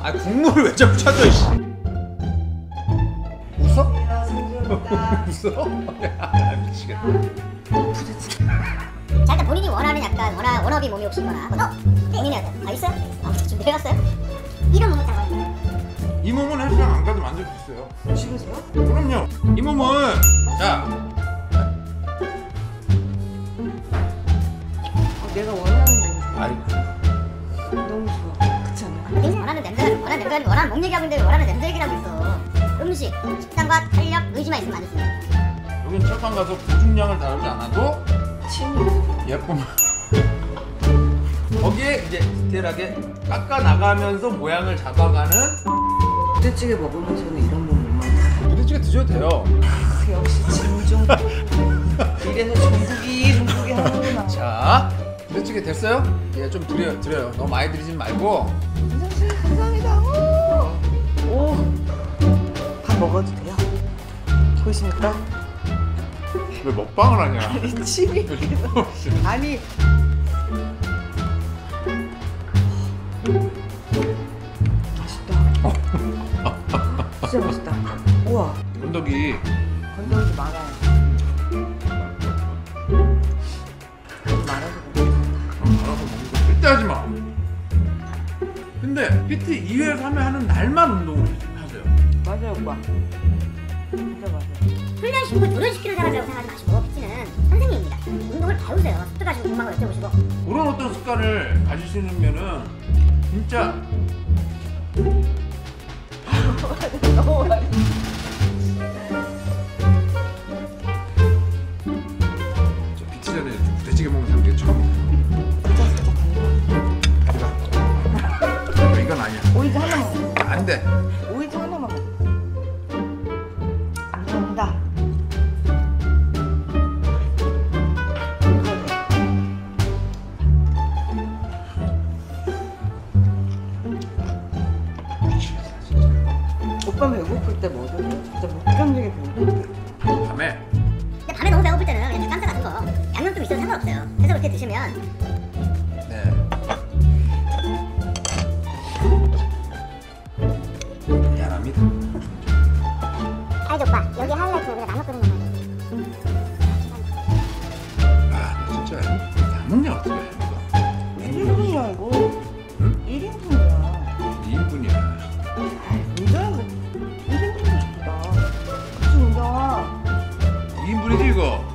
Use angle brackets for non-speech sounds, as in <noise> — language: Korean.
아 국물을 왜 자꾸 찾아 이씨 웃어? <laughs> 웃어? 야 미치겠다 자 일단 본인이 원하는 약간 워낙 워너비 몸이 혹시 있거나 어? 본인이 어때? 아 있어요? 아 준비해갔어요? 이런 몸을 잡아요 이 몸은 헬스장 안 가도 만들 수 있어요 집에서요? 그럼요 이 몸은 자 어, 내가 원하는 냄새 아이 너무 좋아 원하는 냄새가 원하는 냄새가 원하는 몸 얘기하고 있는데 왜 원하는 냄새 얘기를 하고 있어? 음식, 식단과 탄력, 의지만 있으면 안 됐습니다 여긴 철판 가서 보중량을 다루지 않아도 침이 예쁨. 거기에 이제 디테일하게 깎아 나가면서 모양을 잡아가는 부대찌개 먹으면서는 이런 몸못 만나 부대찌개 드셔도 돼요. 그 역시 진종. 이래서 종국이 종국이 하는구나. 자 부대찌개 됐어요? 예좀 드려요 드려요. 너무 많이 드리진 말고 오 밥 먹어도 돼요? 보이십니까? 왜 먹방을 하냐? <laughs> 침이. 아니. 맛있다. <laughs> 진짜 맛있다. 우와. 건더기. 건더기 많아요 알아서 먹는 거 절대 하지 마 근데 PT 2회 3회 하는 날만 운동을 하세요. 맞아요 오빠. 진짜 맞아요. 훈련시키고 도련시키는 사람이라고 생각하지 마시고 PT는 선생님입니다. 운동을 배우세요. 습득하시고 거 여쭤보시고. 그런 어떤 습관을 가지시면은 진짜 너무 많이 저 PT 전에 부대찌개 먹는 사람 게 처음 오빠 배고플 때 뭐든 진짜 뭐 목전지게 배고플 밤에. 근데 밤에 너무 배고플 때는 그냥 깜짝 안 먹어 양념 좀 있어도 상관없어요. 해서 그렇게 드시면. 네. 미안합니다. 알죠 오빠? 여기 하이라이트 여기다 나눠 끓는 거만 아, 근데 진짜 양념이 어떻게 해? 1인분이야 이거 응? 1인분 소리지 이거?